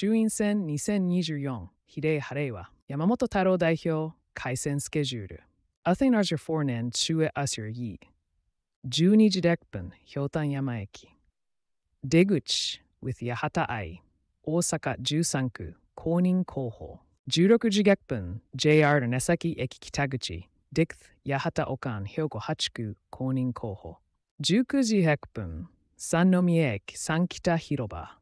衆院選2024比例晴れは山本太郎代表改選スケジュール。2024年中へアスルギ12時10分ひょうたん山駅。出口 with 八幡愛大阪13区公認候補。16時10分 JR 根崎駅北口 DICT 八幡岡兵庫8区公認候補。19時100分三宮駅三北広場